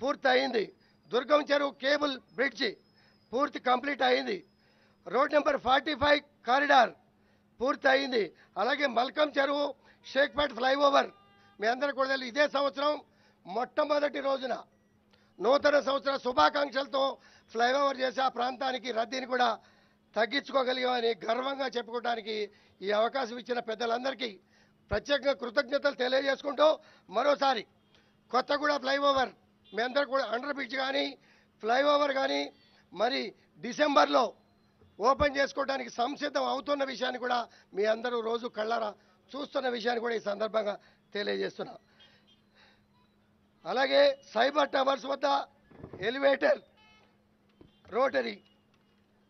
పూర్తి అయింది Durgam Cheruvu cable bridge పూర్తి కంప్లీట్ అయింది. Road number forty five corridor పూర్తి అయింది అలాగే మల్కం చెరువు షేక్పేట్ ఫ్లైఓవర్. మీ అందరూ కూడా తెలియదు ఇదే సంవత్సరం మొట్టమొదటి రోజున నూతన సంవత్సర శుభాకాంక్షలతో ఫ్లైఓవర్ చేసి ఆ ప్రాంతానికి రద్దీని కూడా తగ్గించుకోగలిగామని గర్వంగా చెప్పుకోవడానికి ఈ అవకాశం ఇచ్చిన పెద్దలందరికీ ప్రత్యేకంగా కృతజ్ఞతలు తెలియజేసుకుంటూ మరోసారి కొత్తగూడ ఫ్లైఓవర్ మీ అందరూ కూడా అండర్ బ్రిడ్జ్ కానీ ఫ్లైఓవర్ కానీ మరి డిసెంబర్లో ఓపెన్ చేసుకోవడానికి సంసిద్ధం అవుతున్న విషయాన్ని కూడా మీ అందరూ రోజు కళ్ళారా చూస్తున్న విషయాన్ని కూడా ఈ సందర్భంగా తెలియజేస్తున్నా. అలాగే సైబర్ టవర్స్ వద్ద ఎలివేటర్ రోటరీ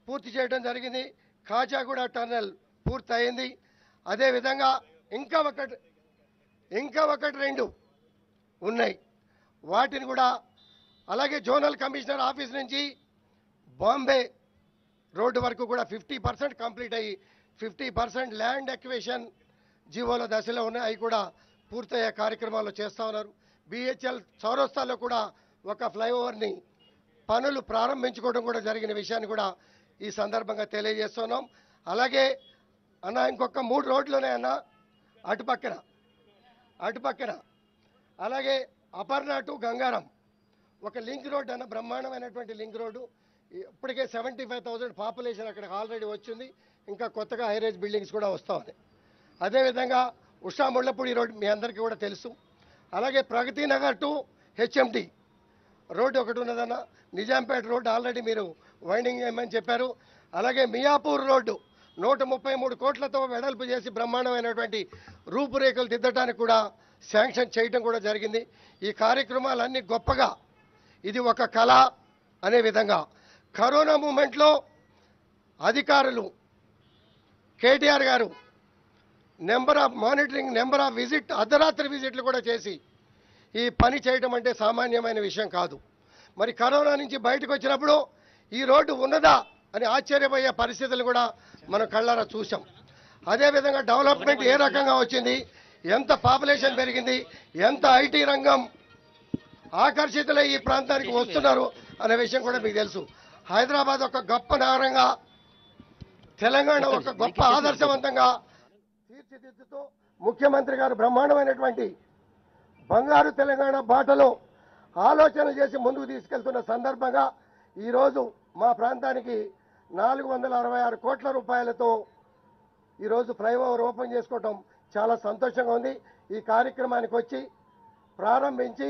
పూర్తి చేయడం జరిగింది. కాచాగూడ టర్నల్ పూర్తి అయింది అదేవిధంగా ఇంకా ఒకటి ఇంకా ఒకటి రెండు ఉన్నాయి. వాటిని కూడా అలాగే జోనల్ కమిషనర్ ఆఫీస్ నుంచి బాంబే రోడ్డు వరకు కూడా ఫిఫ్టీ పర్సెంట్ కంప్లీట్ అయ్యి ఫిఫ్టీ పర్సెంట్ ల్యాండ్ ఎక్వేషన్ జీవోల దశలో ఉన్నాయి. అవి కూడా పూర్తయ్యే కార్యక్రమాలు చేస్తూ ఉన్నారు. బిహెచ్ఎల్ చౌరస్తాలో కూడా ఒక ఫ్లైఓవర్ని పనులు ప్రారంభించుకోవడం కూడా జరిగిన విషయాన్ని కూడా ఈ సందర్భంగా తెలియజేస్తున్నాం. అలాగే అన్న ఇంకొక మూడు రోడ్లునే అన్న అటుపక్కన అటుపక్కన. అలాగే అపర్ణ టు గంగారం. ఒక లింక్ రోడ్ అన్న బ్రహ్మాండమైనటువంటి లింక్ రోడ్డు. ఇప్పటికే సెవెంటీ ఫైవ్ థౌజండ్ పాపులేషన్ అక్కడికి ఆల్రెడీ వచ్చింది. ఇంకా కొత్తగా హైరేజ్ బిల్డింగ్స్ కూడా వస్తూ ఉన్నాయి అదేవిధంగా ఉషా ముళ్ళపూడి రోడ్ మీ అందరికీ కూడా తెలుసు. అలాగే Pragathi Nagar to HMD. Road ఒకటి ఉన్నదన్న. నిజాంపేట రోడ్డు ఆల్రెడీ మీరు వైండింగ్ చేయమని చెప్పారు. అలాగే మియాపూర్ రోడ్డు నూట ముప్పై మూడు కోట్లతో వెడల్పు చేసి బ్రహ్మాండమైనటువంటి రూపురేఖలు దిద్దటానికి కూడా శాంక్షన్ చేయడం కూడా జరిగింది. ఈ కార్యక్రమాలన్నీ గొప్పగా ఇది ఒక కళ అనే విధంగా. కరోనా మూమెంట్లో అధికారులు KTR garu number of monitoring number of visit అర్ధరాత్రి విజిట్లు కూడా చేసి ఈ పని చేయడం అంటే సామాన్యమైన విషయం కాదు. మరి కరోనా నుంచి బయటకు వచ్చినప్పుడు ఈ రోడ్డు ఉన్నదా అని ఆశ్చర్యపోయే పరిస్థితులు కూడా మనం కళ్ళారా చూసాం అదేవిధంగా డెవలప్మెంట్ ఏ రకంగా వచ్చింది? ఎంత పాపులేషన్ పెరిగింది ఎంత ఐటీ రంగం ఆకర్షితులై ఈ ప్రాంతానికి వస్తున్నారు అనే విషయం కూడా మీకు తెలుసు. హైదరాబాద్ ఒక గొప్ప నగరంగా తెలంగాణ ఒక గొప్ప ఆదర్శవంతంగా తీర్చిదిద్దుతూ ముఖ్యమంత్రి గారు బ్రహ్మాండమైనటువంటి బంగారు తెలంగాణ బాటలో ఆలోచనలు చేసి ముందుకు తీసుకెళ్తున్న సందర్భంగా ఈరోజు మా ప్రాంతానికి నాలుగు వందల అరవై ఆరు కోట్ల రూపాయలతో ఈరోజు ఫ్లైఓవర్ ఓపెన్ చేసుకోవటం చాలా సంతోషంగా ఉంది. ఈ కార్యక్రమానికి వచ్చి ప్రారంభించి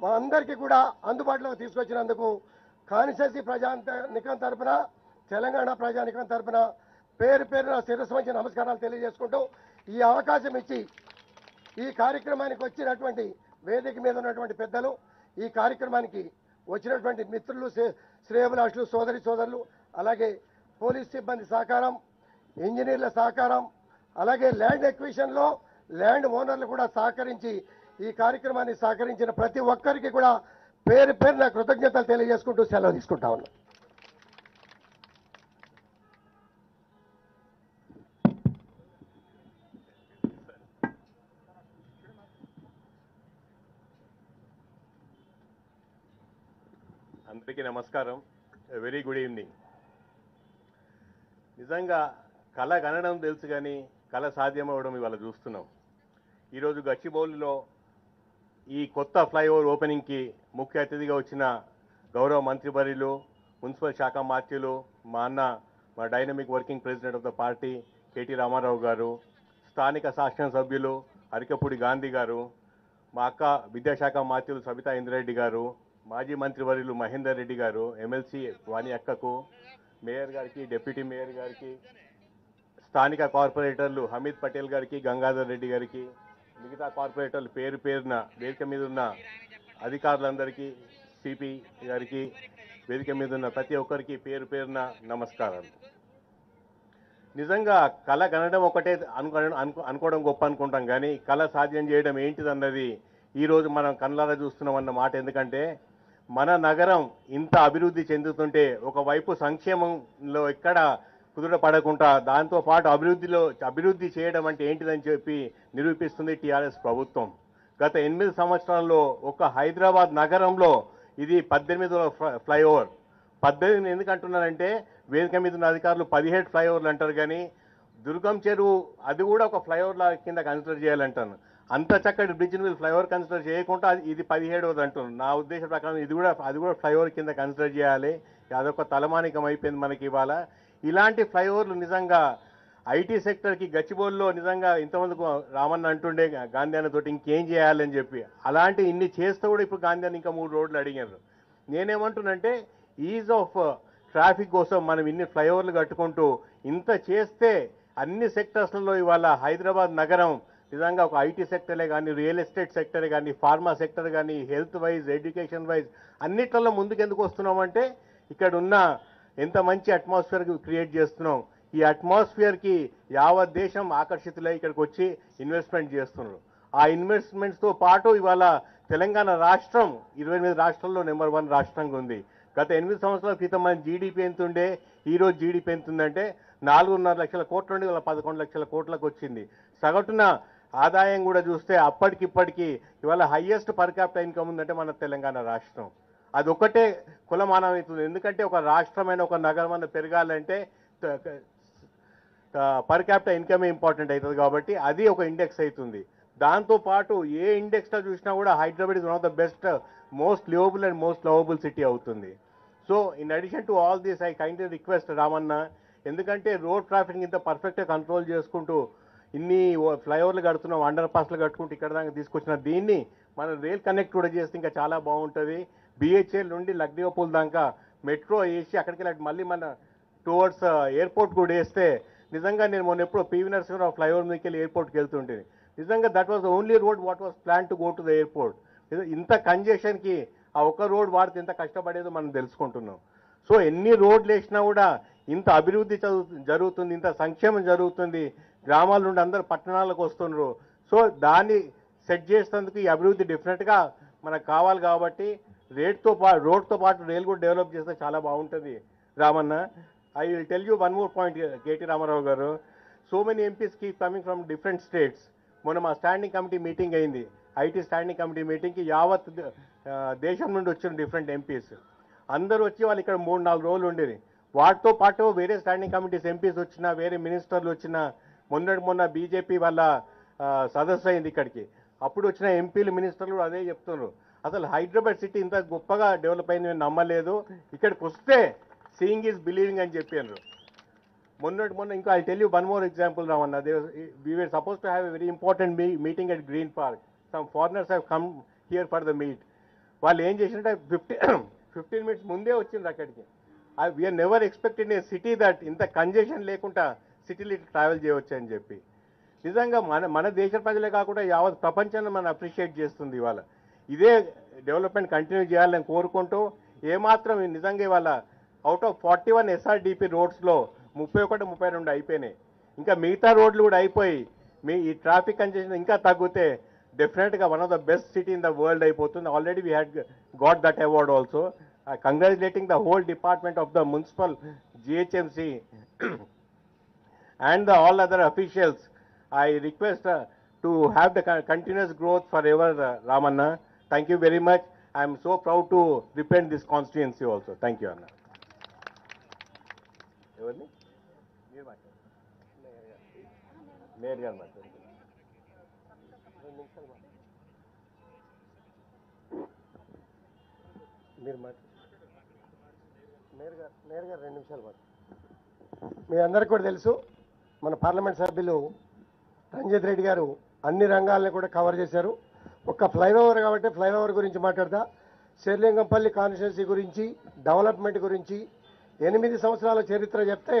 మా అందరికీ కూడా అందుబాటులోకి తీసుకొచ్చినందుకు కానిసేసి ప్రజానికం తరపున తెలంగాణ ప్రజానికం తరపున పేరు పేరున శిరస్సు మంచి నమస్కారాలు తెలియజేసుకుంటూ ఈ అవకాశం ఇచ్చి ఈ కార్యక్రమానికి వచ్చినటువంటి వేదిక మీద ఉన్నటువంటి పెద్దలు ఈ కార్యక్రమానికి వచ్చినటువంటి మిత్రులు శ్రేయభిలాషులు సోదరి సోదరులు అలాగే పోలీస్ సిబ్బంది సహకారం ఇంజనీర్ల సహకారం అలాగే ల్యాండ్ ఎక్విషన్లో ల్యాండ్ ఓనర్లు కూడా సహకరించి ఈ కార్యక్రమాన్ని సహకరించిన ప్రతి ఒక్కరికి కూడా పేరు పేరున కృతజ్ఞతలు తెలియజేసుకుంటూ సెలవు తీసుకుంటా ఉన్నా. అందరికీ నమస్కారం. వెరీ గుడ్ ఈవినింగ్ నిజంగా కళ కనడం తెలుసు కానీ కళ సాధ్యమవడం ఇవాళ చూస్తున్నాం. ఈరోజు గచ్చిబౌలిలో ఈ కొత్త ఫ్లైఓవర్ ఓపెనింగ్కి ముఖ్య అతిథిగా వచ్చిన గౌరవ మంత్రివర్యులు మున్సిపల్ శాఖ మాత్యులు మా అన్న మా dynamic working president of the party KT Rama Rao garu స్థానిక శాసనసభ్యులు అరికపూడి గాంధీ గారు మా అక్క విద్యాశాఖ మాత్యులు సబితా ఇంద్రెడ్డి గారు మాజీ మంత్రివర్యులు మహేందర్ రెడ్డి గారు ఎమ్మెల్సీ వాణి అక్కకు మేయర్ గారికి డిప్యూటీ మేయర్ గారికి స్థానిక కార్పొరేటర్లు హమీద్ పటేల్ గారికి గంగాధర్ రెడ్డి గారికి మిగతా కార్పొరేటర్లు పేరు పేరున వేదిక మీద ఉన్న అధికారులందరికీ సిపి గారికి వేదిక మీద ఉన్న ప్రతి ఒక్కరికి పేరు పేరున నమస్కారాలు. నిజంగా కళ కనడం ఒకటే అనుకో అనుకోవడం గొప్ప అనుకుంటాం కానీ కళ సాధ్యం చేయడం ఏంటిదన్నది ఈరోజు మనం కళ్ళారా చూస్తున్నాం అన్న మాట. ఎందుకంటే మన నగరం ఇంత అభివృద్ధి చెందుతుంటే ఒకవైపు సంక్షేమంలో ఎక్కడ కుదుట పడకుండా దాంతో పాటు అభివృద్ధిలో అభివృద్ధి చేయడం అంటే ఏంటిదని చెప్పి నిరూపిస్తుంది టీఆర్ఎస్ ప్రభుత్వం. గత ఎనిమిది సంవత్సరాల్లో ఒక హైదరాబాద్ నగరంలో ఇది పద్దెనిమిదవ ఫ్లై- ఫ్లైఓవర్. పద్దెనిమిది ఎందుకంటున్నారంటే వేదిక మీద ఉన్న అధికారులు పదిహేడు ఫ్లైఓవర్లు అంటారు కానీ దుర్గం చెరువు అది కూడా ఒక ఫ్లైఓవర్ లాగా కింద కన్సిడర్ చేయాలంటాను. అంత చక్కటి బ్రిడ్జ్ వీళ్ళు ఫ్లైఓవర్ కన్సిడర్ చేయకుండా అది- ఇది పదిహేడవది అంటున్నాను. నా ఉద్దేశం ప్రకారం ఇది కూడా అది కూడా ఫ్లైఓవర్ కింద కన్సిడర్ చేయాలి. అదొక తలమానికం అయిపోయింది మనకి ఇవాళ. ఇలాంటి ఫ్లైఓవర్లు నిజంగా ఐటీ సెక్టర్కి గచ్చిబోల్లో నిజంగా ఇంతమందికి రామన్న అంటుండే గాంధీ అన్న ఇంకేం చేయాలని చెప్పి. అలాంటి ఇన్ని చేస్తే కూడా ఇప్పుడు గాంధీ అన్న ఇంకా మూడు రోడ్లు అడిగారు. నేనేమంటున్నంటే ఈజ్ ఆఫ్ ట్రాఫిక్ కోసం మనం ఇన్ని ఫ్లైఓవర్లు కట్టుకుంటూ ఇంత చేస్తే అన్ని సెక్టర్స్లలో ఇవాళ హైదరాబాద్ నగరం నిజంగా ఒక ఐటీ సెక్టరే కానీ రియల్ ఎస్టేట్ సెక్టరే కానీ ఫార్మా సెక్టర్ కానీ హెల్త్ వైజ్ ఎడ్యుకేషన్ వైజ్ అన్నిట్లలో ముందుకు ఎందుకు వస్తున్నామంటే ఇక్కడ ఉన్న ఎంత మంచి అట్మాస్ఫియర్ క్రియేట్ చేస్తున్నాం ఈ అట్మాస్ఫియర్కి యావత్ దేశం ఆకర్షితులై ఇక్కడికి వచ్చి ఇన్వెస్ట్మెంట్ చేస్తున్నారు. ఆ ఇన్వెస్ట్మెంట్స్తో పాటు ఇవాళ తెలంగాణ రాష్ట్రం ఇరవై ఎనిమిది రాష్ట్రాల్లో నెంబర్ వన్ రాష్ట్రంగా ఉంది. గత ఎనిమిది సంవత్సరాల క్రితం మన జీడిపి ఎంత ఉండే? ఈరోజు జీడిపి ఎంత ఉందంటే నాలుగున్నర లక్షల కోట్ల నుండి ఇవాళ పదకొండు లక్షల కోట్లకు వచ్చింది. సగటున ఆదాయం కూడా చూస్తే అప్పటికిప్పటికీ ఇవాళ హయ్యెస్ట్ పర్ క్యాపిటల్ ఇన్కమ్ ఉందంటే మన తెలంగాణ రాష్ట్రం. అది ఒకటే కులమానం అవుతుంది. ఎందుకంటే ఒక రాష్ట్రమైన ఒక నగరం పెరగాలంటే పర్ క్యాపిటల్ ఇన్కమ్ ఇంపార్టెంట్ అవుతుంది కాబట్టి అది ఒక ఇండెక్స్ అవుతుంది. దాంతో పాటు ఏ ఇండెక్స్లో చూసినా కూడా Hyderabad is one of the best most livable and most lovable city అవుతుంది. So in addition to all this I kind request Ramanna ఎందుకంటే రోడ్ ట్రాఫిక్ ఇంత పర్ఫెక్ట్గా కంట్రోల్ చేసుకుంటూ ఇన్ని ఫ్లైఓవర్లు కడుతున్నాం అండర్ పాస్లు కట్టుకుంటూ ఇక్కడ దాకా తీసుకొచ్చిన దీన్ని మనం రైల్ కనెక్ట్ కూడా చేస్తే ఇంకా చాలా బాగుంటుంది. బిహెచ్ఎల్ నుండి లగ్డియోపూల్ దాకా మెట్రో వేసి అక్కడికి వెళ్ళి మళ్ళీ మన టువర్డ్స్ ఎయిర్పోర్ట్ uh, కూడా వేస్తే నిజంగా నేను మొన్న ఎప్పుడో పివి నరసింహరావు ఫ్లైఓవర్ మీదకి వెళ్ళి ఎయిర్పోర్ట్కి వెళ్తుంటే నిజంగా that was only road what was plan to go to the airport ఇంత కంజెషన్కి ఆ ఒక రోడ్ వాడితే ఎంత కష్టపడేదో మనం తెలుసుకుంటున్నాం. సో ఎన్ని రోడ్లు వేసినా కూడా ఇంత అభివృద్ధి చదువు జరుగుతుంది ఇంత సంక్షేమం జరుగుతుంది. గ్రామాల నుండి అందరు పట్టణాలకు వస్తున్నారు. సో దాన్ని సెట్ చేసినందుకు ఈ అభివృద్ధి డెఫినెట్గా మనకు కావాలి కాబట్టి రేట్తో పాటు రోడ్తో పాటు రైలు కూడా డెవలప్ చేస్తే చాలా బాగుంటుంది. Ramanna I will tell you one more point KT Rama Rao garu. So many MPs keep coming from different states. మొన్న మా స్టాండింగ్ కమిటీ మీటింగ్ అయింది. ఐటీ స్టాండింగ్ కమిటీ మీటింగ్కి యావత్ దేశం నుండి వచ్చిన డిఫరెంట్ ఎంపీస్. అందరూ వచ్చి వాళ్ళు ఇక్కడ మూడు నాలుగు రోజులు ఉండేది. వాటితో పాటు వేరే స్టాండింగ్ కమిటీస్ ఎంపీస్ వచ్చినా వేరే మినిస్టర్లు వచ్చినా మొన్నటి మొన్న బీజేపీ వాళ్ళ సదస్సు అయింది ఇక్కడికి. అప్పుడు వచ్చిన ఎంపీలు మినిస్టర్లు కూడా అదే చెప్తున్నారు. అసలు హైదరాబాద్ సిటీ ఇంత గొప్పగా డెవలప్ అయింది నేను నమ్మలేదు. ఇక్కడికి వస్తే సీయింగ్ ఈజ్ బిలీవింగ్ అని చెప్పారు మొన్నటి మొన్న ఇంకా I tell you one more example Ravanna we were suppose to have a very important me meeting at Green Park some foreigners have come here for the meet వాళ్ళు ఏం చేసినట్టే fifty fifteen minutes ముందే వచ్చింది అక్కడికి. We are never expected a city that ఇంత congestion లేకుండా సిటీలో travel చేయవచ్చు అని చెప్పి. నిజంగా మన మన దేశ ప్రజలే కాకుండా యావత్ ప్రపంచాన్ని మనం అప్రిషియేట్ చేస్తుంది ఇవాళ. ఇదే డెవలప్మెంట్ కంటిన్యూ చేయాలని కోరుకుంటూ ఏమాత్రం నిజంగా ఇవాళ out of forty one SRDP రోడ్స్లో ముప్పై ఒకటి ముప్పై రెండు అయిపోయినాయి. ఇంకా మిగతా రోడ్లు కూడా అయిపోయి మీ ఈ ట్రాఫిక్ కంజెషన్ ఇంకా తగ్గితే డెఫినెట్గా one of the best city in the world అయిపోతుంది. Already we had got that award also congratulating the whole department of the municipal GHMC and the all other officials, I request uh, to have the growth continuous growth forever, uh, Ramanna. Thank you very much. I am so proud to represent this constituency also. Thank you, Anna. ఎవరిని మీరు మాట్లాడండి. Mayor గారు మీరు మాట్లాడండి mayor గారు mayor గారు రెండు నిమిషాలు మాట్లాడండి మీ అందరికీ కూడా తెలుసు మన పార్లమెంట్ సభ్యులు రంజిత్ రెడ్డి గారు అన్ని రంగాలను కూడా కవర్ చేశారు ఒక ఫ్లైఓవర్ కాబట్టి ఫ్లైఓవర్ గురించి మాట్లాడతా. శేర్లింగంపల్లి కాన్స్టిట్యున్సీ గురించి డెవలప్మెంట్ గురించి ఎనిమిది సంవత్సరాల చరిత్ర చెప్తే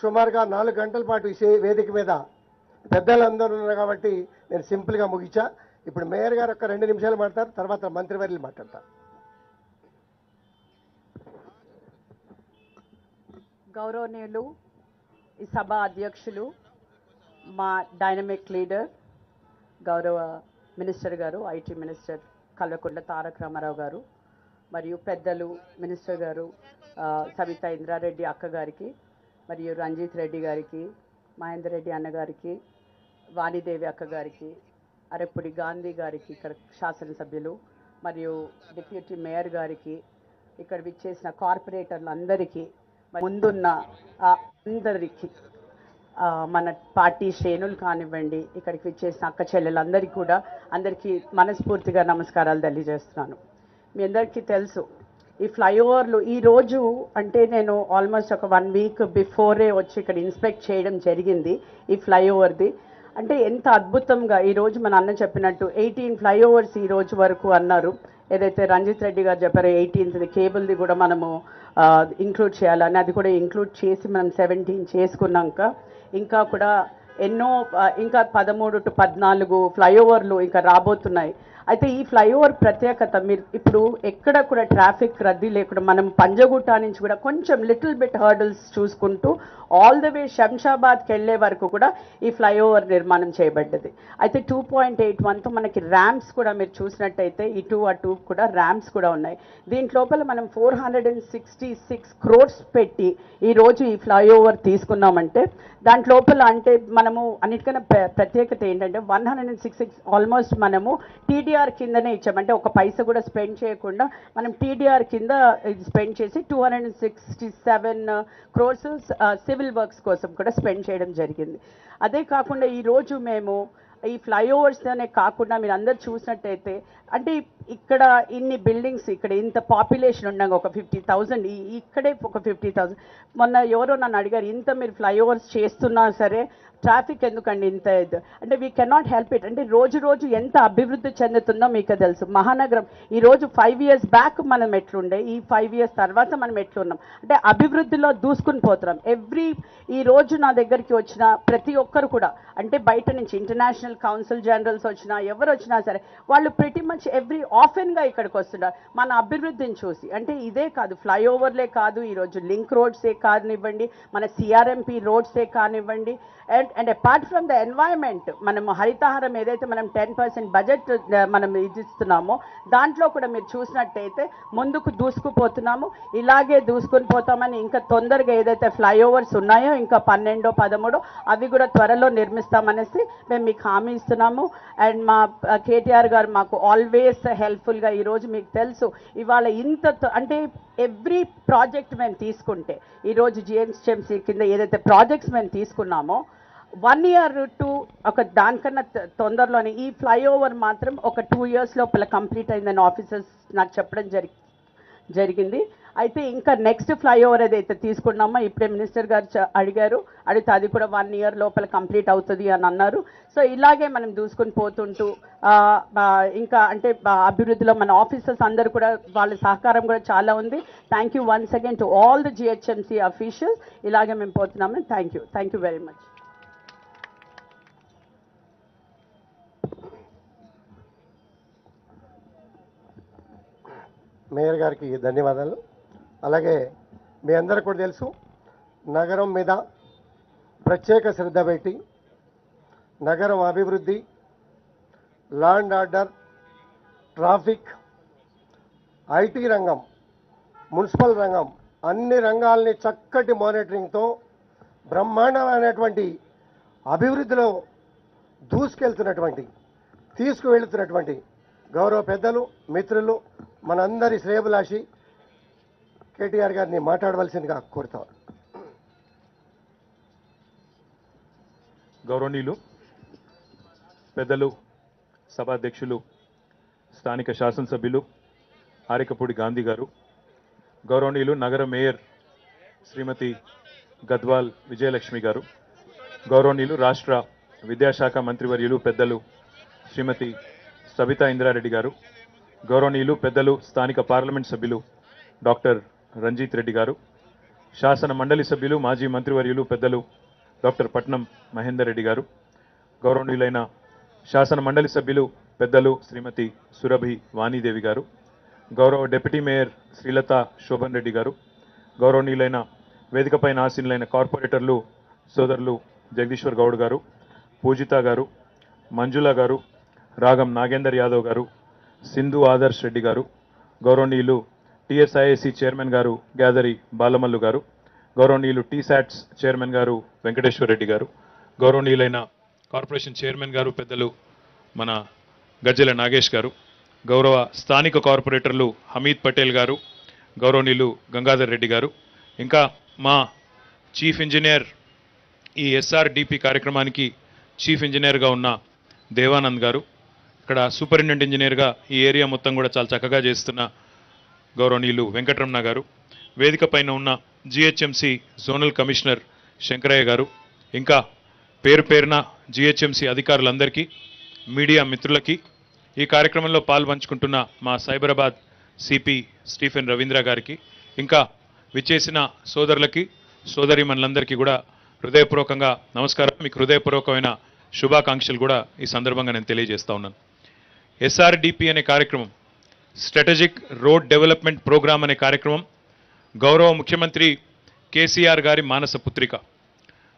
సుమారుగా నాలుగు గంటల పాటు ఈ వేదిక మీద పెద్దలందరూ ఉన్నారు కాబట్టి నేను సింపుల్గా ముగించా ఇప్పుడు మేయర్ గారు ఒక రెండు నిమిషాలు మాట్లాడతారు తర్వాత మంత్రివర్యులు మాట్లాడతారు. గౌరవనీయులు ఈ సభ అధ్యక్షులు మా డైనమిక్ లీడర్ గౌరవ minister garu IT minister Kalvakuntla Taraka Rama Rao garu మరియు పెద్దలు మినిస్టర్ గారు సవిత ఇంద్రారెడ్డి అక్క గారికి మరియు రంజిత్ రెడ్డి గారికి మహేందర్ రెడ్డి అన్నగారికి వాణిదేవి అక్క గారికి అరెప్పుడి గాంధీ గారికి ఇక్కడ శాసనసభ్యులు మరియు డిప్యూటీ మేయర్ గారికి ఇక్కడ విచ్చేసిన కార్పొరేటర్లు అందరికీ ముందున్న అందరికీ మన పార్టీ శ్రేణులు కానివ్వండి ఇక్కడికి విచ్చేసిన అక్క చెల్లెలందరికీ కూడా అందరికీ మనస్ఫూర్తిగా నమస్కారాలు తెలియజేస్తున్నాను. మీ అందరికీ తెలుసు ఈ ఫ్లైఓవర్లు ఈ రోజు అంటే నేను ఆల్మోస్ట్ ఒక వన్ వీక్ బిఫోరే వచ్చి ఇక్కడ ఇన్స్పెక్ట్ చేయడం జరిగింది ఈ ఫ్లైఓవర్ది. అంటే ఎంత అద్భుతంగా ఈరోజు మన అన్న చెప్పినట్టు ఎయిటీన్ ఫ్లైఓవర్స్ ఈ రోజు వరకు అన్నారు. ఏదైతే రంజిత్ రెడ్డి గారు చెప్పారో ఎయిటీన్త్ది కేబుల్ది కూడా మనము ఇంక్లూడ్ చేయాలని అది కూడా ఇంక్లూడ్ చేసి మనం సెవెంటీన్ చేసుకున్నాక ఇంకా కూడా ఎన్నో ఇంకా పదమూడు టు పద్నాలుగు ఫ్లైఓవర్లు ఇంకా రాబోతున్నాయి. అయితే ఈ ఫ్లైఓవర్ ప్రత్యేకత మీరు ఇప్పుడు ఎక్కడ కూడా ట్రాఫిక్ రద్దీ లేకుండా మనం పంజగుట్ట నుంచి కూడా కొంచెం లిటిల్ బిట్ హర్డల్స్ చూసుకుంటూ ఆల్ ద వే శంషాబాద్కి వెళ్ళే వరకు కూడా ఈ ఫ్లైఓవర్ నిర్మాణం చేయబడ్డది. అయితే టూ పాయింట్ ఎయిట్ వన్తో మనకి ర్యాంప్స్ కూడా మీరు చూసినట్టయితే ఇటు అటు కూడా ర్యాంప్స్ కూడా ఉన్నాయి. దీంట్ లోపల మనం four hundred and sixty six crores పెట్టి ఈ రోజు ఈ ఫ్లైఓవర్ తీసుకున్నామంటే దాంట్ లోపల అంటే మనము అన్నిటికన్నా ప్ర- ప్రత్యేకత ఏంటంటే one hundred and six six almost మనము టీడీ టీడీఆర్ కిందనే ఇచ్చాం. అంటే ఒక పైస కూడా స్పెండ్ చేయకుండా మనం టీడీఆర్ కింద ఇది స్పెండ్ చేసి two hundred and sixty seven crores civil works కోసం కూడా స్పెండ్ చేయడం జరిగింది. అదే కాకుండా ఈ రోజు మేము ఈ ఫ్లైఓవర్స్తోనే కాకుండా మీరు అందరు చూసినట్టయితే అంటే ఇక్కడ ఇన్ని బిల్డింగ్స్ ఇక్కడ ఇంత పాపులేషన్ ఉండగా ఒక ఫిఫ్టీ థౌజండ్ ఇక్కడే ఒక ఫిఫ్టీ థౌజండ్ మొన్న ఎవరో నన్ను అడిగారు ఇంత మీరు ఫ్లైఓవర్స్ చేస్తున్నా సరే ట్రాఫిక్ ఎందుకండి ఇంత అంటే వీ కెనాట్ హెల్ప్ ఇట్ అంటే రోజు రోజు ఎంత అభివృద్ధి చెందుతుందో మీకు తెలుసు. మహానగరం ఈ రోజు ఫైవ్ ఇయర్స్ బ్యాక్ మనం ఎట్లుండే ఈ ఫైవ్ ఇయర్స్ తర్వాత మనం ఎట్లున్నాం? అంటే అభివృద్ధిలో దూసుకుని పోతున్నాం. ఎవ్రీ ఈ రోజు నా దగ్గరికి వచ్చిన ప్రతి ఒక్కరు కూడా అంటే బయట నుంచి ఇంటర్నేషనల్ కౌన్సిల్ జనరల్స్ వచ్చినా ఎవరు వచ్చినా సరే వాళ్ళు ప్రతి మచ్ ఎవ్రీ ఆఫెన్గా ఇక్కడికి వస్తున్నారు. మన అభివృద్ధిని చూసి. అంటే ఇదే కాదు ఫ్లైఓవర్లే కాదు ఈరోజు లింక్ రోడ్సే కానివ్వండి మన సిఆర్ఎంపి రోడ్సే కానివ్వండి and and apart from the environment మనము హరితహారం ఏదైతే మనం టెన్ పర్సెంట్ బడ్జెట్ మనం ఇదిస్తున్నామో దాంట్లో కూడా మీరు చూసినట్టయితే ముందుకు దూసుకుపోతున్నాము. ఇలాగే దూసుకుని పోతామని ఇంకా తొందరగా ఏదైతే ఫ్లైఓవర్స్ ఉన్నాయో ఇంకా పన్నెండో పదమూడో అవి కూడా త్వరలో నిర్మిస్తామనేసి మేము మీకు హామీ ఇస్తున్నాము. అండ్ మా కేటీఆర్ గారు మాకు ఆల్వేస్ హెల్ప్ఫుల్గా ఈరోజు మీకు తెలుసు ఇవాళ ఇంత త- అంటే ఎవ్రీ ప్రాజెక్ట్ మేము తీసుకుంటే ఈరోజు జిఎన్స్ఎంసీ కింద ఏదైతే ప్రాజెక్ట్స్ మేము తీసుకున్నామో వన్ ఇయర్ టూ ఒక దానికన్నా త- తొందరలోనే ఈ ఫ్లైఓవర్ మాత్రం ఒక టూ ఇయర్స్ లోపల కంప్లీట్ అయిందని ఆఫీసర్స్ నాకు చెప్పడం జరి జరిగింది. అయితే ఇంకా నెక్స్ట్ ఫ్లైఓవర్ ఏదైతే తీసుకున్నామో ఇప్పుడే మినిస్టర్ గారు చ- అడిగారు. అడిగితే అది కూడా వన్ ఇయర్ లోపల కంప్లీట్ అవుతుంది అని అన్నారు. సో ఇలాగే మనం దూసుకొని పోతుంటూ ఇంకా అంటే అభివృద్ధిలో మన ఆఫీసర్స్ అందరు కూడా వాళ్ళ సహకారం కూడా చాలా ఉంది. Thank you once again to all the GHMC officials ఇలాగే మేము పోతున్నాము. Thank you thank you very much mayor గారికి ధన్యవాదాలు. అలాగే మీ అందరికి కూడా తెలుసు నగరం మీద ప్రత్యేక శ్రద్ధ పెట్టి నగరం అభివృద్ధి law and order traffic IT రంగం మున్సిపల్ రంగం అన్ని రంగాల్ని చక్కటి మానిటరింగ్తో బ్రహ్మాండమైనటువంటి అభివృద్ధిలో దూసుకెళ్తున్నటువంటి తీసుకువెళ్తున్నటువంటి గౌరవ పెద్దలు మిత్రులు మనందరి శ్రేయభిలాషి కేటీఆర్ గారిని మాట్లాడవలసిందిగా కోరుతాం. గౌరవనీయులు పెద్దలు సభాధ్యక్షులు స్థానిక శాసనసభ్యులు ఆరికపూడి గాంధీ గారు గౌరవనీయులు నగర మేయర్ శ్రీమతి గద్వాల్ విజయలక్ష్మి గారు గౌరవనీయులు రాష్ట్ర విద్యాశాఖ మంత్రివర్యులు పెద్దలు శ్రీమతి సబితా ఇంద్రారెడ్డి గారు గౌరవనీయులు పెద్దలు స్థానిక పార్లమెంట్ సభ్యులు డాక్టర్ రంజిత్ రెడ్డి గారు శాసన మండలి సభ్యులు మాజీ మంత్రివర్యులు పెద్దలు డాక్టర్ పట్నం మహేందర్ రెడ్డి గారు గౌరవనీయులైన శాసన మండలి సభ్యులు పెద్దలు శ్రీమతి సురభి వాణీదేవి గారు గౌరవ డిప్యూటీ మేయర్ శ్రీలత శోభన్ రెడ్డి గారు గౌరవనీయులైన వేదికపైన ఆసీనులైన కార్పొరేటర్లు సోదరులు జగదీశ్వర్ గౌడ్ గారు పూజిత గారు మంజుల గారు రాగం నాగేందర్ యాదవ్ గారు సింధు ఆదర్శ్ రెడ్డి గారు గౌరవనీయులు టిఎస్ఐఎస్సి చైర్మన్ గారు గ్యాదరి బాలమల్లు గారు గౌరవనీయులు టీశాట్స్ చైర్మన్ గారు వెంకటేశ్వర రెడ్డి గారు గౌరవనీయులైన కార్పొరేషన్ చైర్మన్ గారు పెద్దలు మన గజ్జల నాగేష్ గారు గౌరవ స్థానిక కార్పొరేటర్లు హమీద్ పటేల్ గారు గౌరవనీయులు గంగాధర్ రెడ్డి గారు ఇంకా మా చీఫ్ ఇంజనీర్ ఈ ఎస్ఆర్డిపి కార్యక్రమానికి చీఫ్ ఇంజనీర్గా ఉన్న దేవానంద్ గారు ఇక్కడ సూపరింటెండెంట్ ఇంజనీర్గా ఈ ఏరియా మొత్తం కూడా చాలా చక్కగా చేస్తున్న గౌరవనీయులు వెంకటరమణ గారు. వేదిక పైన ఉన్న జిహెచ్ఎంసి జోనల్ కమిషనర్ శంకరయ్య గారు. ఇంకా పేరు పేరున జిహెచ్ఎంసి అధికారులందరికీ మీడియా మిత్రులకి ఈ కార్యక్రమంలో పాల్పంచుకుంటున్న మా సైబరాబాద్ సిపి స్టీఫెన్ రవీంద్ర గారికి ఇంకా విచ్చేసిన సోదరులకి సోదరిమణులందరికీ కూడా హృదయపూర్వకంగా నమస్కారం. మీకు హృదయపూర్వకమైన శుభాకాంక్షలు కూడా ఈ సందర్భంగా నేను తెలియజేస్తా ఉన్నాను. ఎస్ఆర్డిపి అనే కార్యక్రమం స్ట్రాటజిక్ రోడ్ డెవలప్మెంట్ ప్రోగ్రామ్ అనే కార్యక్రమం గౌరవ ముఖ్యమంత్రి కేసీఆర్ గారి మానస పుత్రిక.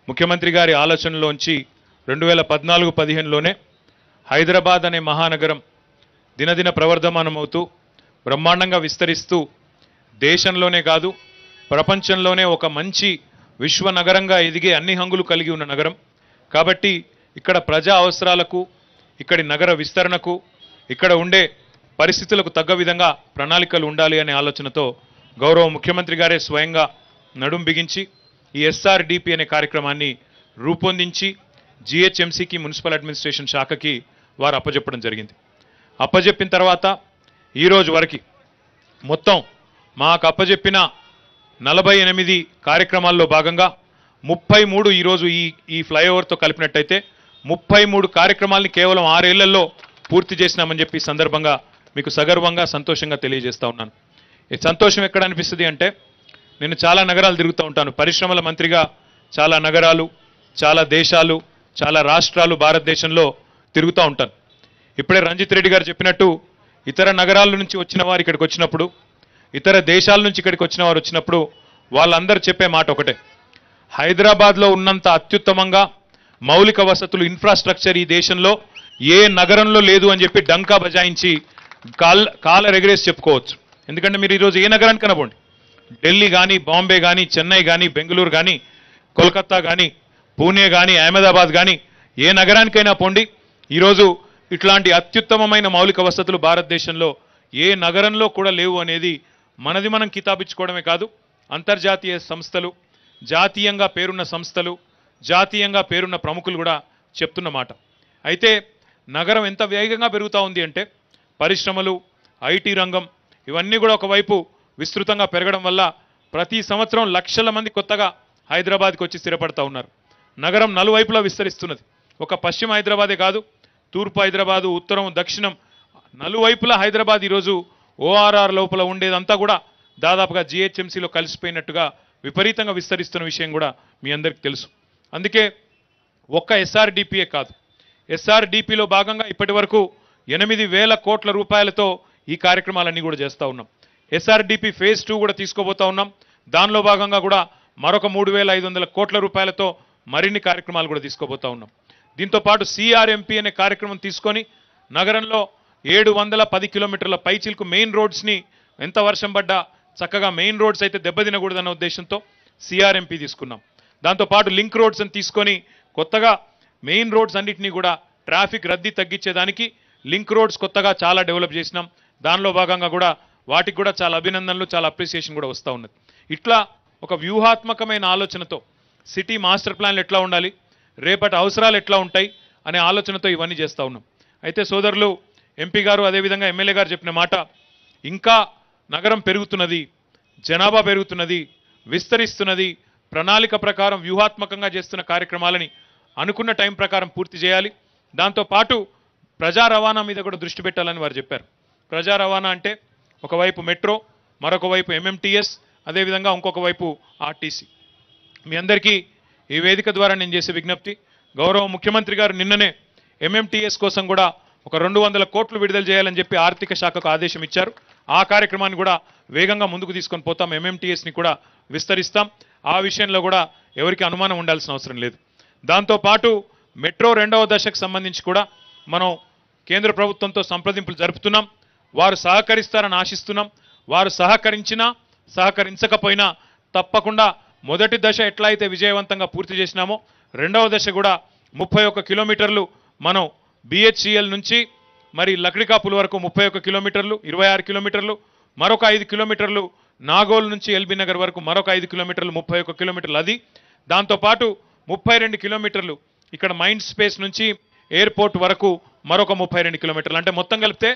ముఖ్యమంత్రి గారి ఆలోచనలోంచి రెండు వేల పద్నాలుగు పదిహేనులోనే హైదరాబాద్ అనే మహానగరం దినదిన ప్రవర్ధమానమవుతూ బ్రహ్మాండంగా విస్తరిస్తూ దేశంలోనే కాదు ప్రపంచంలోనే ఒక మంచి విశ్వ నగరంగా ఎదిగే అన్ని హంగులు కలిగి ఉన్న నగరం. కాబట్టి ఇక్కడ ప్రజా అవసరాలకు ఇక్కడి నగర విస్తరణకు ఇక్కడ ఉండే పరిస్థితులకు తగ్గ విధంగా ప్రణాళికలు ఉండాలి అనే ఆలోచనతో గౌరవ ముఖ్యమంత్రి గారే స్వయంగా నడుం బిగించి ఈ ఎస్ఆర్డిపి అనే కార్యక్రమాన్ని రూపొందించి జిహెచ్ఎంసీకి మున్సిపల్ అడ్మినిస్ట్రేషన్ శాఖకి వారు అప్పజెప్పడం జరిగింది. అప్పజెప్పిన తర్వాత ఈ రోజు వరకు మొత్తం మాకు అప్పజెప్పిన నలభై ఎనిమిది కార్యక్రమాల్లో భాగంగా ముప్పై మూడు ఈరోజు ఈ ఈ ఫ్లైఓవర్తో కలిపినట్టయితే ముప్పై మూడు కార్యక్రమాల్ని కేవలం ఆరేళ్ళలో పూర్తి చేసినామని చెప్పి సందర్భంగా మీకు సగర్వంగా సంతోషంగా తెలియజేస్తా ఉన్నాను. ఈ సంతోషం ఎక్కడ అనిపిస్తుంది అంటే నేను చాలా నగరాలు తిరుగుతూ ఉంటాను. పరిశ్రమల మంత్రిగా చాలా నగరాలు చాలా దేశాలు చాలా రాష్ట్రాలు భారతదేశంలో తిరుగుతూ ఉంటాను. ఇప్పుడే రంజిత్ రెడ్డి గారు చెప్పినట్టు ఇతర నగరాల నుంచి వచ్చిన వారు ఇక్కడికి వచ్చినప్పుడు ఇతర దేశాల నుంచి ఇక్కడికి వచ్చిన వారు వచ్చినప్పుడు వాళ్ళందరూ చెప్పే మాట ఒకటే. హైదరాబాద్లో ఉన్నంత అత్యుత్తమంగా మౌలిక వసతులు ఇన్ఫ్రాస్ట్రక్చర్ ఈ దేశంలో ఏ నగరంలో లేదు అని చెప్పి డంకా బజాయించి కాల్ కాల రెగరేసి చెప్పుకోవచ్చు. ఎందుకంటే మీరు ఈరోజు ఏ నగరానికి కనబోండి ఢిల్లీ కానీ బాంబే కానీ చెన్నై కానీ బెంగళూరు కానీ కోల్కత్తా కానీ పూణే కానీ అహ్మదాబాద్ కానీ ఏ నగరానికైనా పోండి. ఈరోజు ఇట్లాంటి అత్యుత్తమమైన మౌలిక వసతులు భారతదేశంలో ఏ నగరంలో కూడా లేవు అనేది మనది మనం కితాబిచ్చుకోవడమే కాదు. అంతర్జాతీయ సంస్థలు జాతీయంగా పేరున్న సంస్థలు జాతీయంగా పేరున్న ప్రముఖులు కూడా చెప్తున్నమాట అయితే నగరం ఎంత వేగంగా పెరుగుతూ ఉంది అంటే పరిశ్రమలు ఐటీ రంగం ఇవన్నీ కూడా ఒకవైపు విస్తృతంగా పెరగడం వల్ల ప్రతి సంవత్సరం లక్షల మంది కొత్తగా హైదరాబాద్కి వచ్చి స్థిరపడతా ఉన్నారు. నగరం నలువైపులా విస్తరిస్తున్నది. ఒక పశ్చిమ హైదరాబాదే కాదు తూర్పు హైదరాబాదు ఉత్తరం దక్షిణం నలువైపులా హైదరాబాద్ ఈరోజు ఓఆర్ఆర్ లోపల ఉండేదంతా కూడా దాదాపుగా జిహెచ్ఎంసీలో కలిసిపోయినట్టుగా విపరీతంగా విస్తరిస్తున్న విషయం కూడా మీ అందరికీ తెలుసు. అందుకే ఒక్క ఎస్ఆర్డిపిఏ కాదు ఎస్ఆర్డిపిలో భాగంగా ఇప్పటి వరకు ఎనిమిది వేల కోట్ల రూపాయలతో ఈ కార్యక్రమాలన్నీ కూడా చేస్తూ ఉన్నాం. ఎస్ఆర్డిపి ఫేజ్ టూ కూడా తీసుకోబోతా ఉన్నాం. దానిలో భాగంగా కూడా మరొక మూడు వేల ఐదు వందల కోట్ల రూపాయలతో మరిన్ని కార్యక్రమాలు కూడా తీసుకోబోతా ఉన్నాం. దీంతో పాటు సిఆర్ఎంపీ అనే కార్యక్రమం తీసుకొని నగరంలో ఏడు వందల పది కిలోమీటర్ల పైచిల్కు మెయిన్ రోడ్స్ని ఎంత వర్షం పడ్డా చక్కగా మెయిన్ రోడ్స్ అయితే దెబ్బతినకూడదన్న ఉద్దేశంతో సిఆర్ఎంపీ తీసుకున్నాం. దాంతోపాటు లింక్ రోడ్స్ అని తీసుకొని కొత్తగా మెయిన్ రోడ్స్ అన్నిటినీ కూడా ట్రాఫిక్ రద్దీ తగ్గించేదానికి లింక్ రోడ్స్ కొత్తగా చాలా డెవలప్ చేసినాం. దానిలో భాగంగా కూడా వాటికి కూడా చాలా అభినందనలు చాలా అప్రిసియేషన్ కూడా వస్తూ ఉన్నది. ఇట్లా ఒక వ్యూహాత్మకమైన ఆలోచనతో సిటీ మాస్టర్ ప్లాన్లు ఎట్లా ఉండాలి రేపటి అవసరాలు ఎట్లా ఉంటాయి అనే ఆలోచనతో ఇవన్నీ చేస్తూ ఉన్నాం. అయితే సోదరులు ఎంపీ గారు అదేవిధంగా ఎమ్మెల్యే గారు చెప్పిన మాట ఇంకా నగరం పెరుగుతున్నది జనాభా పెరుగుతున్నది విస్తరిస్తున్నది ప్రణాళిక ప్రకారం వ్యూహాత్మకంగా చేస్తున్న కార్యక్రమాలని అనుకున్న టైం ప్రకారం పూర్తి చేయాలి. దాంతోపాటు ప్రజా రవాణా మీద కూడా దృష్టి పెట్టాలని వారు చెప్పారు. ప్రజా రవాణా అంటే ఒకవైపు మెట్రో మరొక వైపు ఎంఎంటీఎస్ అదేవిధంగా ఇంకొక వైపు ఆర్టీసీ మీ అందరికీ ఈ వేదిక ద్వారా నేను చేసే విజ్ఞప్తి గౌరవ ముఖ్యమంత్రి గారు నిన్ననే ఎంఎంటీఎస్ కోసం కూడా ఒక రెండు వందల కోట్లు విడుదల చేయాలని చెప్పి ఆర్థిక శాఖకు ఆదేశం ఇచ్చారు. ఆ కార్యక్రమాన్ని కూడా వేగంగా ముందుకు తీసుకొని పోతాం. ఎంఎంటీఎస్ని కూడా విస్తరిస్తాం. ఆ విషయంలో కూడా ఎవరికి అనుమానం ఉండాల్సిన అవసరం లేదు. దాంతోపాటు మెట్రో రెండవ దశకు సంబంధించి కూడా మనం కేంద్ర ప్రభుత్వంతో సంప్రదింపులు జరుపుతున్నాం. వారు సహకరిస్తారని ఆశిస్తున్నాం. వారు సహకరించినా సహకరించకపోయినా తప్పకుండా మొదటి దశ ఎట్లా అయితే విజయవంతంగా పూర్తి చేసినామో రెండవ దశ కూడా ముప్పై ఒక్క కిలోమీటర్లు మనం బిహెచ్సిఎల్ నుంచి మరి లక్డికాపుల్ వరకు ముప్పై ఒక్క కిలోమీటర్లు ఇరవై ఆరు కిలోమీటర్లు మరొక ఐదు కిలోమీటర్లు నాగోల్ నుంచి ఎల్బీ నగర్ వరకు మరొక ఐదు కిలోమీటర్లు ముప్పై ఒక్క కిలోమీటర్లు అది. దాంతోపాటు ముప్పై రెండు కిలోమీటర్లు ఇక్కడ మైండ్ స్పేస్ నుంచి ఎయిర్పోర్ట్ వరకు మరొక ముప్పై రెండు కిలోమీటర్లు. అంటే మొత్తం కలిపితే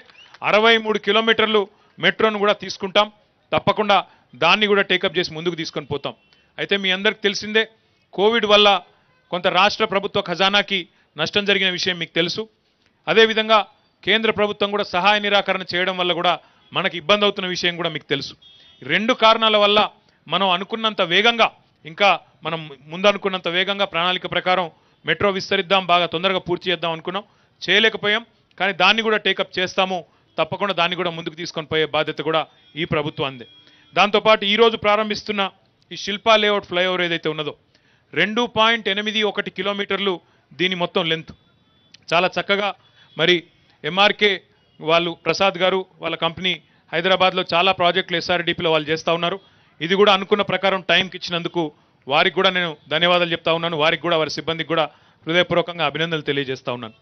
అరవై మూడు కిలోమీటర్లు మెట్రోను కూడా తీసుకుంటాం. తప్పకుండా దాన్ని కూడా టేకప్ చేసి ముందుకు తీసుకొని పోతాం. అయితే మీ అందరికి తెలిసిందే కోవిడ్ వల్ల కొంత రాష్ట్ర ప్రభుత్వ ఖజానాకి నష్టం జరిగిన విషయం మీకు తెలుసు. అదేవిధంగా కేంద్ర ప్రభుత్వం కూడా సహాయ నిరాకరణ చేయడం వల్ల కూడా మనకి ఇబ్బంది అవుతున్న విషయం కూడా మీకు తెలుసు. ఈ రెండు కారణాల వల్ల మనం అనుకున్నంత వేగంగా ఇంకా మనం ముందనుకున్నంత వేగంగా ప్రణాళిక ప్రకారం మెట్రో విస్తరిద్దాం బాగా తొందరగా పూర్తి చేద్దాం అనుకున్నాం. చేయలేకపోయాం కానీ దాన్ని కూడా టేకప్ చేస్తాము. తప్పకుండా దాన్ని కూడా ముందుకు తీసుకొని పోయే బాధ్యత కూడా ఈ ప్రభుత్వాందే దాంతోపాటు ఈరోజు ప్రారంభిస్తున్న ఈ శిల్పా లేఅవుట్ ఫ్లైఓవర్ ఏదైతే ఉన్నదో రెండు పాయింట్ ఎనిమిది ఒకటి కిలోమీటర్లు దీని మొత్తం లెంత్ చాలా చక్కగా మరి ఎంఆర్కే వాళ్ళు ప్రసాద్ గారు వాళ్ళ కంపెనీ హైదరాబాద్లో చాలా ప్రాజెక్టులు ఎస్ఆర్డిపిలో వాళ్ళు చేస్తూ ఉన్నారు. ఇది కూడా అనుకున్న ప్రకారం టైంకి ఇచ్చినందుకు వారికి కూడా నేను ధన్యవాదాలు చెప్తా ఉన్నాను. వారికి కూడా వారి సిబ్బందికి కూడా హృదయపూర్వకంగా అభినందనలు తెలియజేస్తా ఉన్నాను.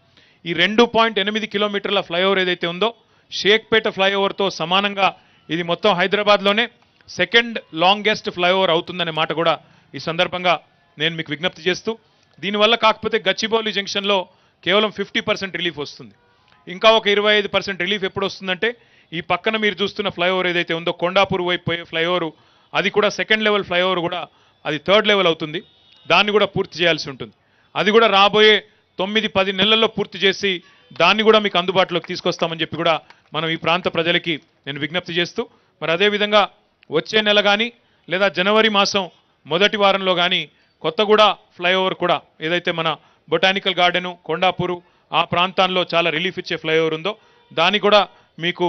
ఈ రెండు పాయింట్ ఎనిమిది కిలోమీటర్ల ఫ్లైఓవర్ ఏదైతే ఉందో షేక్పేట ఫ్లైఓవర్తో సమానంగా ఇది మొత్తం హైదరాబాద్లోనే సెకండ్ లాంగెస్ట్ ఫ్లైఓవర్ అవుతుందనే మాట కూడా ఈ సందర్భంగా నేను మీకు విజ్ఞప్తి చేస్తూ దీనివల్ల కాకపోతే గచ్చిబౌలి జంక్షన్లో కేవలం ఫిఫ్టీ పర్సెంట్ రిలీఫ్ వస్తుంది. ఇంకా ఒక ఇరవై ఐదు పర్సెంట్ రిలీఫ్ ఎప్పుడు వస్తుందంటే ఈ పక్కన మీరు చూస్తున్న ఫ్లైఓవర్ ఏదైతే ఉందో కొండాపూర్ వైపు పోయే ఫ్లైఓవర్ అది కూడా సెకండ్ లెవెల్ ఫ్లైఓవర్ కూడా అది థర్డ్ లెవెల్ అవుతుంది. దాన్ని కూడా పూర్తి చేయాల్సి ఉంటుంది. అది కూడా రాబోయే తొమ్మిది పది నెలల్లో పూర్తి చేసి దాన్ని కూడా మీకు అందుబాటులోకి తీసుకొస్తామని చెప్పి కూడా మనం ఈ ప్రాంత ప్రజలకి నేను విజ్ఞప్తి చేస్తూ మరి అదేవిధంగా వచ్చే నెల కానీ లేదా జనవరి మాసం మొదటి వారంలో కానీ కొత్తగూడ ఫ్లైఓవర్ కూడా ఏదైతే మన బొటానికల్ గార్డెను కొండాపూరు ఆ ప్రాంతాల్లో చాలా రిలీఫ్ ఇచ్చే ఫ్లైఓవర్ ఉందో దాన్ని కూడా మీకు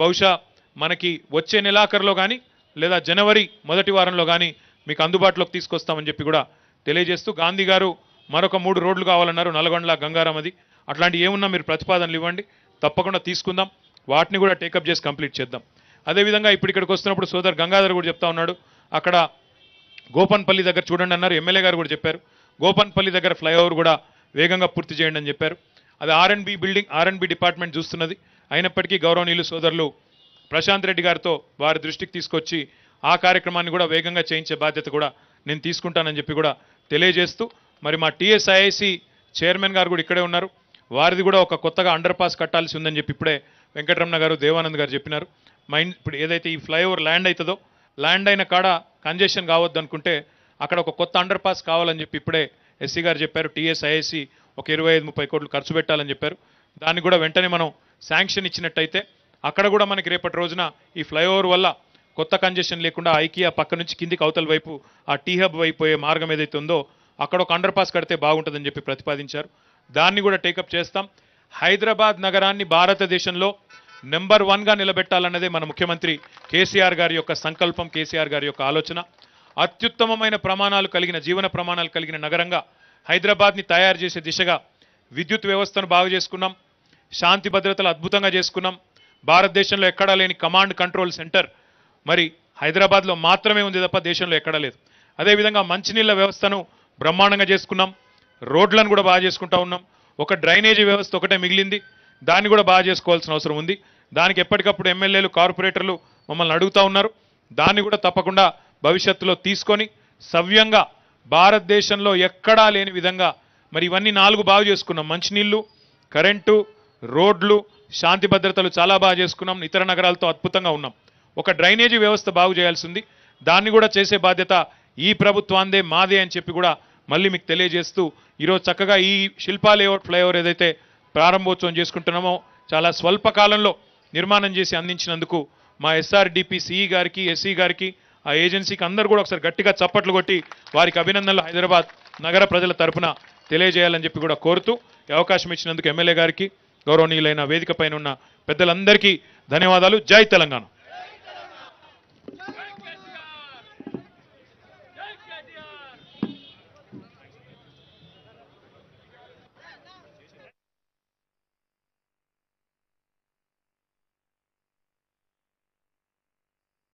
బహుశా మనకి వచ్చే నెలాఖరులో కానీ లేదా జనవరి మొదటి వారంలో కానీ మీకు అందుబాటులోకి తీసుకొస్తామని చెప్పి కూడా తెలియజేస్తూ గాంధీ గారు మరొక మూడు రోడ్లు కావాలన్నారు నల్గొండల గంగారామది అట్లాంటి ఏమున్నా మీరు ప్రతిపాదనలు ఇవ్వండి. తప్పకుండా తీసుకుందాం. వాటిని కూడా టేకప్ చేసి కంప్లీట్ చేద్దాం. అదేవిధంగా ఇప్పుడు ఇక్కడికి వస్తున్నప్పుడు సోదర్ గంగాధర్ కూడా చెప్తా ఉన్నాడు. అక్కడ గోపన్పల్లి దగ్గర చూడండి అన్నారు. ఎమ్మెల్యే గారు కూడా చెప్పారు. గోపన్పల్లి దగ్గర ఫ్లైఓవర్ కూడా వేగంగా పూర్తి చేయండి అని చెప్పారు. అది ఆర్ఎండ్బి బిల్డింగ్ ఆర్ఎండ్బి డిపార్ట్మెంట్ చూస్తున్నది. అయినప్పటికీ గౌరవనీయులు సోదరులు ప్రశాంత్ రెడ్డి గారితో వారి దృష్టికి తీసుకొచ్చి ఆ కార్యక్రమాన్ని కూడా వేగంగా చేయించే బాధ్యత కూడా నేను తీసుకుంటానని చెప్పి కూడా తెలియజేస్తూ మరి మా టీఎస్ఐఐసి చైర్మన్ గారు కూడా ఇక్కడే ఉన్నారు. వారిది కూడా ఒక కొత్తగా అండర్ పాస్ కట్టాల్సి ఉందని చెప్పి ఇప్పుడే వెంకటరమణ గారు దేవానంద్ గారు చెప్పినారు. మైండ్ ఇప్పుడు ఏదైతే ఈ ఫ్లైఓవర్ ల్యాండ్ అవుతుందో ల్యాండ్ అయిన కాడ కంజెషన్ కావద్దు అనుకుంటే అక్కడ ఒక కొత్త అండర్ పాస్ కావాలని చెప్పి ఇప్పుడే ఎస్సీ గారు చెప్పారు. టీఎస్ఐఐసి ఒక ఇరవై ఐదు ముప్పై కోట్లు ఖర్చు పెట్టాలని చెప్పారు. దాన్ని కూడా వెంటనే మనం శాంక్షన్ ఇచ్చినట్టయితే అక్కడ కూడా మనకి రేపటి రోజున ఈ ఫ్లైఓవర్ వల్ల కొత్త కంజెషన్ లేకుండా ఐకియా పక్క నుంచి కిందికి అవతల వైపు ఆ టీ హబ్ వైపు పోయే మార్గం ఏదైతే ఉందో అక్కడ ఒక అండర్ పాస్ కడితే బాగుంటుందని చెప్పి ప్రతిపాదించారు. దాన్ని కూడా టేకప్ చేస్తాం. హైదరాబాద్ నగరాన్ని భారతదేశంలో నెంబర్ వన్గా నిలబెట్టాలన్నదే మన ముఖ్యమంత్రి కేసీఆర్ గారి యొక్క సంకల్పం కేసీఆర్ గారి యొక్క ఆలోచన. అత్యుత్తమమైన ప్రమాణాలు కలిగిన జీవన ప్రమాణాలు కలిగిన నగరంగా హైదరాబాద్ని తయారు చేసే దిశగా విద్యుత్ వ్యవస్థను బాగు చేసుకున్నాం. శాంతి భద్రతలు అద్భుతంగా చేసుకున్నాం. భారతదేశంలో ఎక్కడా లేని కమాండ్ కంట్రోల్ సెంటర్ మరి హైదరాబాద్లో మాత్రమే ఉంది తప్ప దేశంలో ఎక్కడా లేదు. అదేవిధంగా మంచినీళ్ళ వ్యవస్థను బ్రహ్మాండంగా చేసుకున్నాం. రోడ్లను కూడా బాగా చేసుకుంటా ఉన్నాం. ఒక డ్రైనేజీ వ్యవస్థ ఒకటే మిగిలింది. దాన్ని కూడా బాగా చేసుకోవాల్సిన అవసరం ఉంది. దానికి ఎప్పటికప్పుడు ఎమ్మెల్యేలు కార్పొరేటర్లు మమ్మల్ని అడుగుతా ఉన్నారు. దాన్ని కూడా తప్పకుండా భవిష్యత్తులో తీసుకొని సవ్యంగా భారతదేశంలో ఎక్కడా లేని విధంగా మరి ఇవన్నీ నాలుగు బాగు చేసుకున్నాం. మంచినీళ్ళు కరెంటు రోడ్లు శాంతి భద్రతలు చాలా బాగా చేసుకున్నాం. ఇతర నగరాలతో అద్భుతంగా ఉన్నాం. ఒక డ్రైనేజీ వ్యవస్థ బాగు చేయాల్సింది. దాన్ని కూడా చేసే బాధ్యత ఈ ప్రభుత్వాందే మాదే అని చెప్పి కూడా మళ్ళీ మీకు తెలియజేస్తూ ఈరోజు చక్కగా ఈ శిల్పా లేఅవుట్ ఫ్లైఓవర్ ఏదైతే ప్రారంభోత్సవం చేసుకుంటున్నామో చాలా స్వల్ప కాలంలో నిర్మాణం చేసి అందించినందుకు మా ఎస్ఆర్డిపి సిఈ గారికి ఎస్సీ గారికి ఆ ఏజెన్సీకి అందరూ కూడా ఒకసారి గట్టిగా చప్పట్లు కొట్టి వారికి అభినందనలు హైదరాబాద్ నగర ప్రజల తరఫున తెలియజేయాలని చెప్పి కూడా కోరుతూ అవకాశం ఇచ్చినందుకు ఎమ్మెల్యే గారికి గౌరవనీయులైన వేదిక పైన ఉన్న పెద్దలందరికీ ధన్యవాదాలు. జై తెలంగాణ.